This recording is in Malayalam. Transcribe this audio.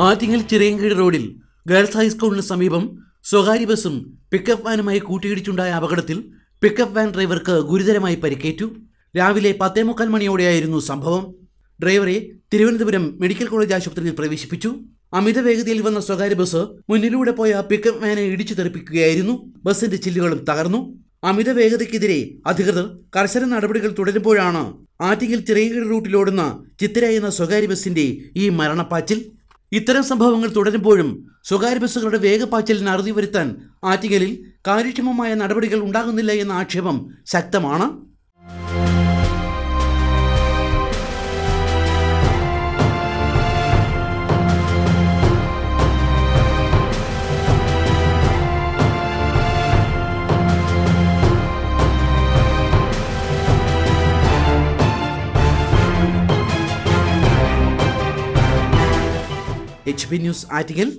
ആറ്റിങ്ങൽ ചിറയൻകീഴ് റോഡിൽ ഗേൾസ് ഹൈസ്കൂളിന് സമീപം സ്വകാര്യ ബസും പിക്കപ്പ് വാനുമായി കൂട്ടിയിടിച്ചുണ്ടായ അപകടത്തിൽ പിക്കപ്പ് വാൻ ഡ്രൈവർക്ക് ഗുരുതരമായി പരിക്കേറ്റു. രാവിലെ പത്തേ മുക്കാൽ മണിയോടെയായിരുന്നു സംഭവം. ഡ്രൈവറെ തിരുവനന്തപുരം മെഡിക്കൽ കോളേജ് ആശുപത്രിയിൽ പ്രവേശിപ്പിച്ചു. അമിത വേഗതയിൽ വന്ന സ്വകാര്യ ബസ് മുന്നിലൂടെ പോയ പിക്കപ്പ് വാനെ ഇടിച്ചു തെറിപ്പിക്കുകയായിരുന്നു. ബസിന്റെ ചില്ലുകളും തകർന്നു. അമിത വേഗതയ്ക്കെതിരെ അധികൃതർ കർശന നടപടികൾ തുടരുമ്പോഴാണ് ആറ്റിങ്ങൽ ചിറയൻകീഴ് റൂട്ടിലോടുന്ന ചിത്തിര എന്ന സ്വകാര്യ ബസിന്റെ ഈ മരണപ്പാച്ചിൽ. ഇത്തരം സംഭവങ്ങൾ തുടരുമ്പോഴും സ്വകാര്യ ബസ്സുകളുടെ വേഗപ്പാച്ചിലിന് അറുതി വരുത്താൻ ആറ്റിങ്ങലിൽ കാര്യക്ഷമമായ നടപടികൾ ഉണ്ടാകുന്നില്ല എന്ന ആക്ഷേപം ശക്തമാണ്. HB News article.